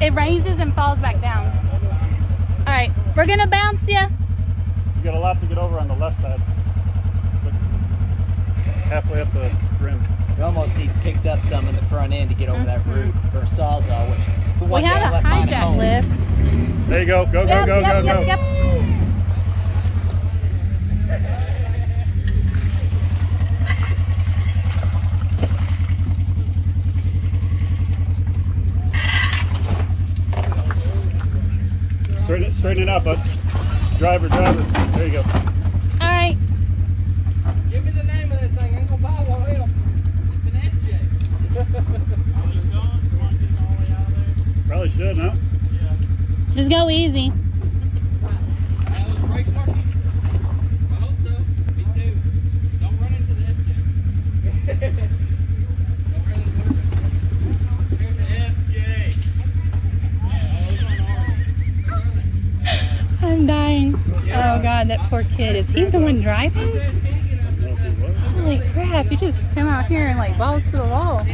It raises and falls back down. All right, we're gonna bounce you. You got a lot to get over on the left side. Halfway up the rim. We almost need picked up some in the front end to get over that mm-hmm. root or sawzall, which the We one day have a left mine at hijack lift. There you go. Go, go, Yep, go, yep, go, yep, go. Straighten it, straighten it out, bud. Driver, driver. There you go. All right. Give me the name of this thing. I'm gonna buy one of them. It's an FJ. Probably should, huh? Yeah. Just go easy. I'm dying. Oh God, that poor kid. Is he the one driving? Holy crap! You just come out here and like balls to the wall.